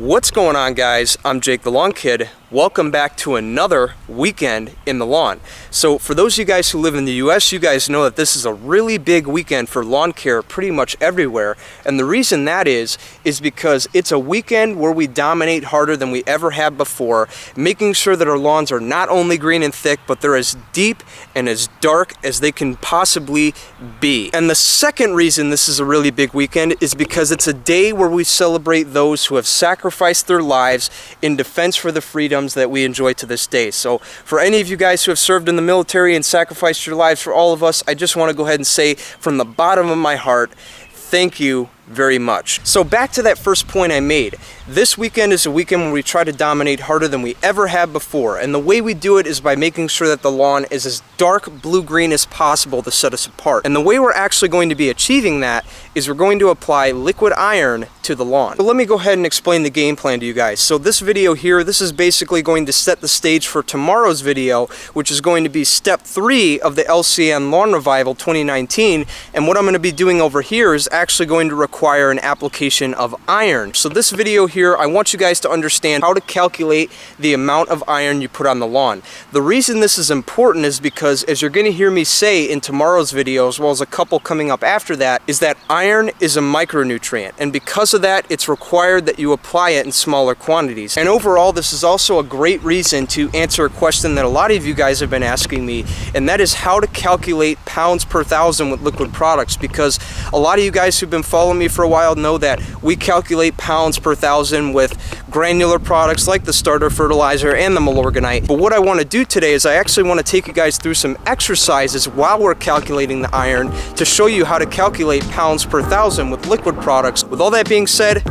What's going on guys? I'm Jake the Lawn Kid. Welcome back to another weekend in the lawn. So for those of you guys who live in the US, you guys know that this is a really big weekend for lawn care pretty much everywhere. And the reason that is, is because it's a weekend where we dominate harder than we ever have before, making sure that our lawns are not only green and thick, but they're as deep and as dark as they can possibly be. And the second reason this is a really big weekend is because it's a day where we celebrate those who have sacrificed their lives in defense for the freedom that we enjoy to this day. So for any of you guys who have served in the military and sacrificed your lives for all of us, I just want to go ahead and say from the bottom of my heart, thank you very much. So back to that first point I made. This weekend is a weekend where we try to dominate harder than we ever have before. And the way we do it is by making sure that the lawn is as dark blue-green as possible to set us apart. And the way we're actually going to be achieving that is we're going to apply liquid iron to the lawn. But let me go ahead and explain the game plan to you guys. So this video here, this is basically going to set the stage for tomorrow's video, which is going to be step three of the LCN Lawn Revival 2019. And what I'm going to be doing over here is actually going to require an application of iron. So this video here, I want you guys to understand how to calculate the amount of iron you put on the lawn. The reason this is important is because as you're gonna hear me say in tomorrow's video, as well as a couple coming up after that, is that iron is a micronutrient. And because of that, it's required that you apply it in smaller quantities. And overall, this is also a great reason to answer a question that a lot of you guys have been asking me, and that is how to calculate pounds per thousand with liquid products. Because a lot of you guys who've been following me for a while know that we calculate pounds per thousand with granular products like the starter fertilizer and the Milorganite. But what I want to do today is I actually want to take you guys through some exercises while we're calculating the iron to show you how to calculate pounds per thousand with liquid products. With all that being said,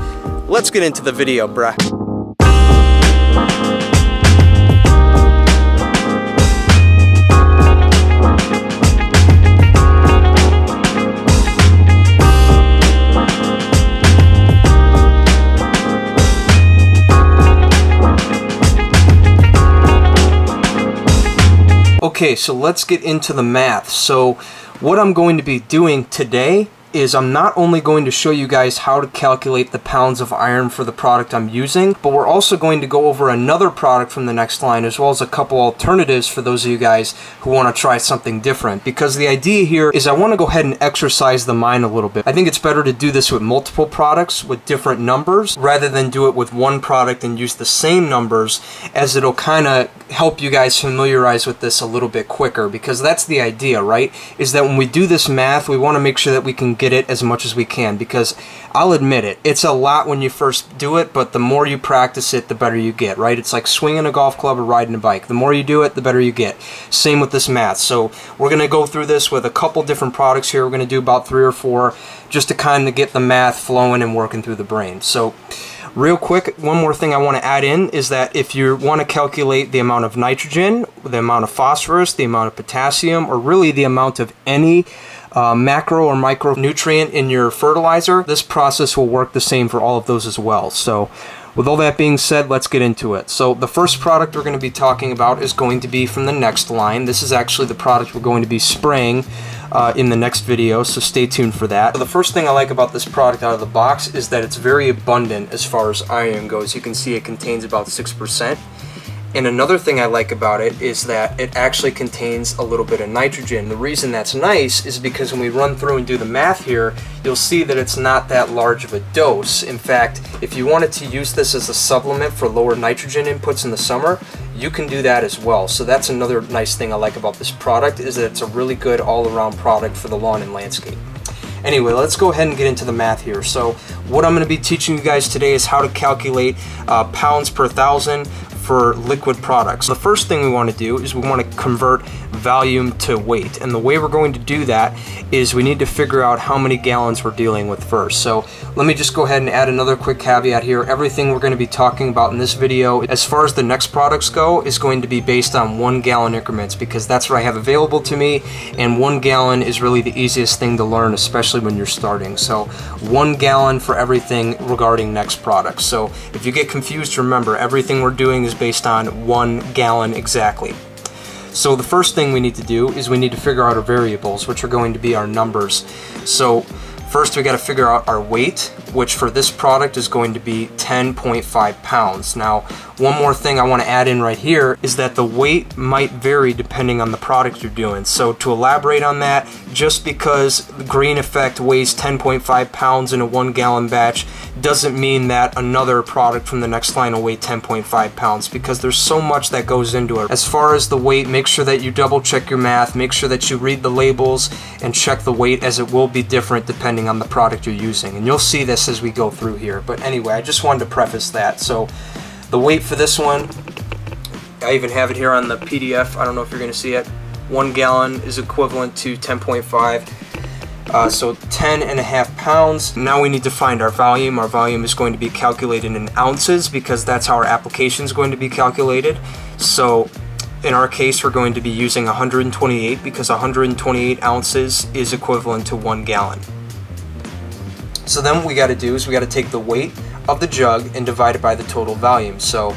let's get into the video, bruh. Okay, so let's get into the math. So what I'm going to be doing today is I'm not only going to show you guys how to calculate the pounds of iron for the product I'm using, but we're also going to go over another product from the next line as well as a couple alternatives for those of you guys who want to try something different. Because the idea here is I want to go ahead and exercise the mind a little bit. I think it's better to do this with multiple products with different numbers rather than do it with one product and use the same numbers as it'll kind of help you guys familiarize with this a little bit quicker because that's the idea, right? Is that when we do this math, we want to make sure that we can get it as much as we can because I'll admit it, it's a lot when you first do it, but the more you practice it, the better you get, right? It's like swinging a golf club or riding a bike. The more you do it, the better you get. Same with this math. So we're going to go through this with a couple different products here. We're going to do about three or four just to kind of get the math flowing and working through the brain. So Real quick, one more thing I want to add in is that if you want to calculate the amount of nitrogen, the amount of phosphorus, the amount of potassium, or really the amount of any uh, macro or micronutrient in your fertilizer, this process will work the same for all of those as well. So with all that being said, let's get into it. So the first product we're going to be talking about is going to be from the next line. This is actually the product we're going to be spraying uh, in the next video, so stay tuned for that. The first thing I like about this product out of the box is that it's very abundant as far as iron goes. You can see it contains about 6%. And another thing I like about it is that it actually contains a little bit of nitrogen. The reason that's nice is because when we run through and do the math here, you'll see that it's not that large of a dose. In fact, if you wanted to use this as a supplement for lower nitrogen inputs in the summer, you can do that as well. So that's another nice thing I like about this product is that it's a really good all-around product for the lawn and landscape. Anyway, let's go ahead and get into the math here. So what I'm going to be teaching you guys today is how to calculate uh, pounds per thousand for liquid products. The first thing we want to do is we want to convert volume to weight. And the way we're going to do that is we need to figure out how many gallons we're dealing with first. So let me just go ahead and add another quick caveat here. Everything we're going to be talking about in this video, as far as the next products go, is going to be based on one gallon increments because that's what I have available to me. And one gallon is really the easiest thing to learn, especially when you're starting. So one gallon for everything regarding next products. So if you get confused, remember everything we're doing is based on one gallon exactly. So the first thing we need to do is we need to figure out our variables, which are going to be our numbers. So First, we got to figure out our weight, which for this product is going to be 10.5 pounds. Now, one more thing I want to add in right here is that the weight might vary depending on the product you're doing. So to elaborate on that, just because the Green Effect weighs 10.5 pounds in a one gallon batch doesn't mean that another product from the next line will weigh 10.5 pounds because there's so much that goes into it. As far as the weight, make sure that you double check your math, make sure that you read the labels and check the weight as it will be different depending on the product you're using. And you'll see this as we go through here. But anyway, I just wanted to preface that. So the weight for this one, I even have it here on the PDF. I don't know if you're going to see it. One gallon is equivalent to 10.5. Uh, so 10 and a half pounds. Now we need to find our volume. Our volume is going to be calculated in ounces because that's how our application is going to be calculated. So in our case, we're going to be using 128 because 128 ounces is equivalent to one gallon. So then what we got to do is we got to take the weight of the jug and divide it by the total volume. So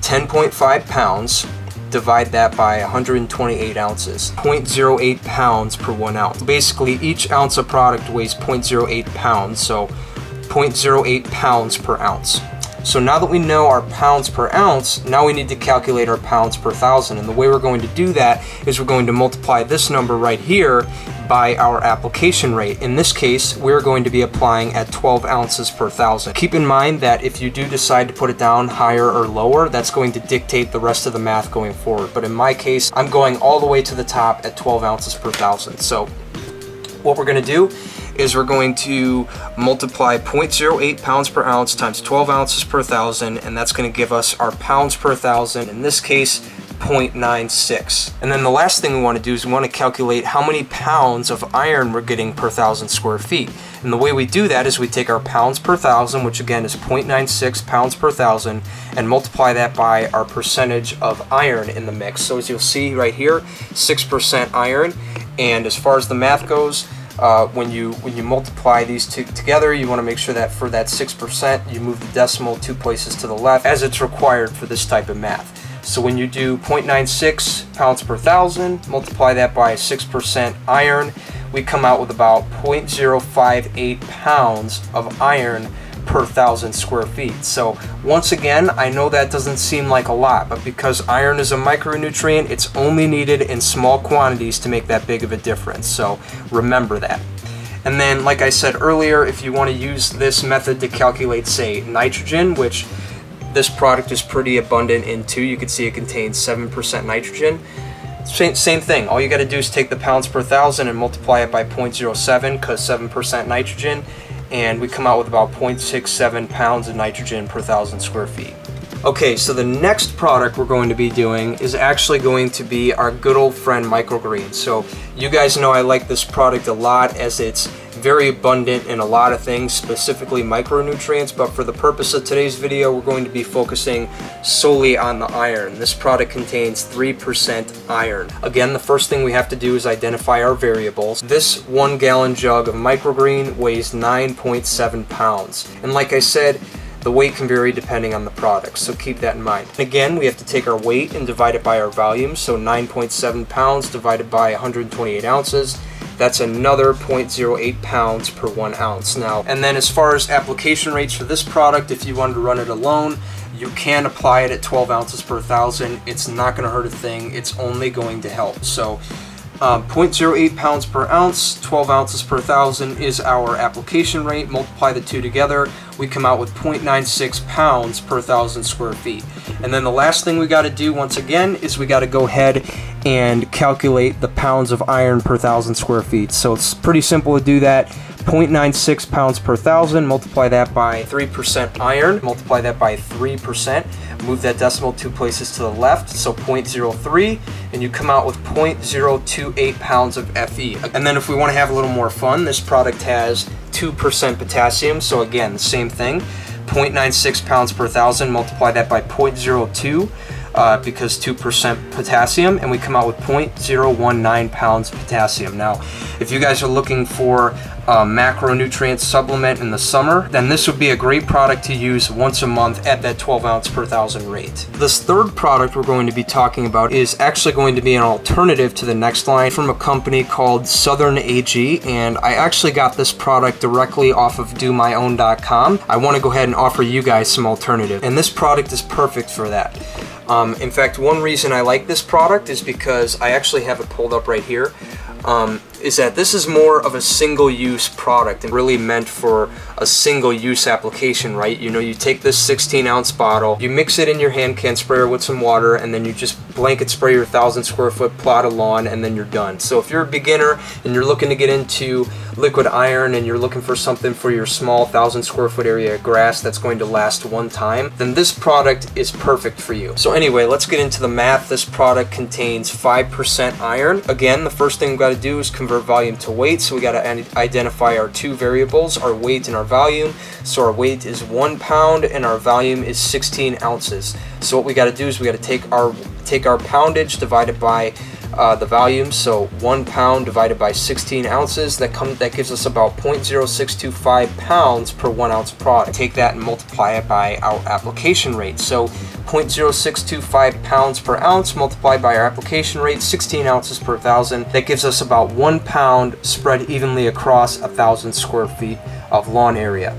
10.5 pounds, divide that by 128 ounces. 0.08 pounds per one ounce. Basically, each ounce of product weighs 0.08 pounds, so 0.08 pounds per ounce. So now that we know our pounds per ounce, now we need to calculate our pounds per thousand. And the way we're going to do that is we're going to multiply this number right here by our application rate. In this case, we're going to be applying at 12 ounces per thousand. Keep in mind that if you do decide to put it down higher or lower, that's going to dictate the rest of the math going forward. But in my case, I'm going all the way to the top at 12 ounces per thousand. So what we're going to do is we're going to multiply 0.08 pounds per ounce times 12 ounces per thousand, and that's going to give us our pounds per thousand. In this case, 0.96. And then the last thing we want to do is we want to calculate how many pounds of iron we're getting per thousand square feet. And the way we do that is we take our pounds per thousand, which again is 0.96 pounds per thousand, and multiply that by our percentage of iron in the mix. So as you'll see right here, 6% iron. And as far as the math goes, uh, when you when you multiply these two together, you want to make sure that for that 6%, you move the decimal two places to the left as it's required for this type of math. So when you do 0.96 pounds per thousand, multiply that by 6% iron, we come out with about 0.058 pounds of iron per thousand square feet. So once again, I know that doesn't seem like a lot, but because iron is a micronutrient, it's only needed in small quantities to make that big of a difference. So remember that. And then, like I said earlier, if you want to use this method to calculate, say, nitrogen, which this product is pretty abundant in too, you can see it contains 7% nitrogen. Same, same thing, all you got to do is take the pounds per thousand and multiply it by 0.07 because 7% nitrogen and we come out with about 0.67 pounds of nitrogen per thousand square feet. Okay, so the next product we're going to be doing is actually going to be our good old friend microgreen. So you guys know I like this product a lot as it's very abundant in a lot of things, specifically micronutrients, but for the purpose of today's video, we're going to be focusing solely on the iron. This product contains 3% iron. Again, the first thing we have to do is identify our variables. This one gallon jug of microgreen weighs 9.7 pounds. And like I said, the weight can vary depending on the product, so keep that in mind. Again, we have to take our weight and divide it by our volume, so 9.7 pounds divided by 128 ounces that's another 0.08 pounds per one ounce. Now, and then as far as application rates for this product, if you wanted to run it alone, you can apply it at 12 ounces per thousand. It's not going to hurt a thing. It's only going to help. So um, 0.08 pounds per ounce, 12 ounces per thousand is our application rate. Multiply the two together, we come out with 0.96 pounds per thousand square feet. And then the last thing we got to do once again is we got to go ahead and calculate the pounds of iron per thousand square feet. So it's pretty simple to do that. 0.96 pounds per thousand, multiply that by 3% iron, multiply that by 3%, move that decimal two places to the left, so 0.03, and you come out with 0.028 pounds of Fe. And then if we want to have a little more fun, this product has 2% potassium, so again, same thing. 0.96 pounds per thousand, multiply that by 0.02 uh, because 2% potassium, and we come out with 0.019 pounds potassium. Now, if you guys are looking for uh, macronutrient supplement in the summer, then this would be a great product to use once a month at that 12 ounce per thousand rate. This third product we're going to be talking about is actually going to be an alternative to the next line from a company called Southern AG, and I actually got this product directly off of domyown.com. I want to go ahead and offer you guys some alternative, and this product is perfect for that. Um, in fact, one reason I like this product is because I actually have it pulled up right here um, is that this is more of a single-use product and really meant for a single-use application, right? You know, you take this 16-ounce bottle, you mix it in your hand can sprayer with some water, and then you just blanket spray your 1,000 square foot plot of lawn, and then you're done. So if you're a beginner and you're looking to get into liquid iron and you're looking for something for your small 1,000 square foot area of grass that's going to last one time, then this product is perfect for you. So anyway, let's get into the math. This product contains 5% iron. Again, the first thing we've got to do is convert volume to weight. So we got to identify our two variables, our weight and our volume. So our weight is one pound and our volume is 16 ounces. So what we got to do is we got to take our take our poundage divided by uh, the volume, so one pound divided by 16 ounces, that comes that gives us about 0.0625 pounds per one ounce product. Take that and multiply it by our application rate. So 0.0625 pounds per ounce multiplied by our application rate, 16 ounces per thousand. That gives us about one pound spread evenly across a thousand square feet of lawn area.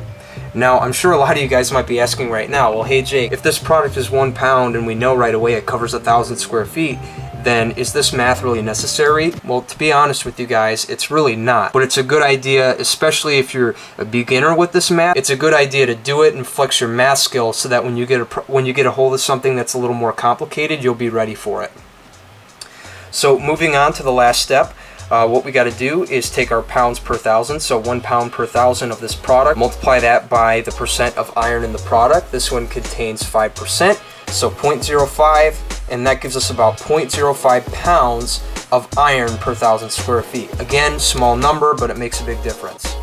Now, I'm sure a lot of you guys might be asking right now, well, hey Jake, if this product is one pound and we know right away it covers a thousand square feet, then is this math really necessary? Well, to be honest with you guys, it's really not. But it's a good idea, especially if you're a beginner with this math, it's a good idea to do it and flex your math skills so that when you get a, when you get a hold of something that's a little more complicated, you'll be ready for it. So moving on to the last step, uh, what we got to do is take our pounds per thousand, so one pound per thousand of this product, multiply that by the percent of iron in the product. This one contains 5%, so 0.05 and that gives us about 0.05 pounds of iron per thousand square feet. Again, small number, but it makes a big difference.